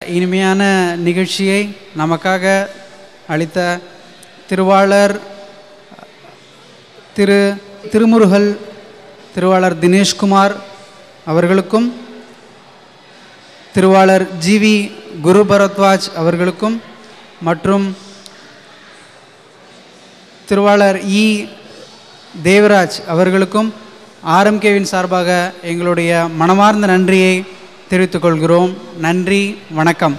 இனிமையான நிகழ்ச்சியை நமக்காக அளித்த திருவாளர் திரு திருமுருகல் திருவாளர் தினேஷ்குமார் அவர்களுக்கும் திருவாளர் ஜிவி குரு பரத்வாஜ் அவர்களுக்கும் மற்றும் திருவாளர் இ தேவராஜ் அவர்களுக்கும் ஆர்எம்கேவின் சார்பாக எங்களுடைய மனமார்ந்த நன்றியை தெரிவித்துக் கொள்கிறோம் நன்றி வணக்கம்.